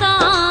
सा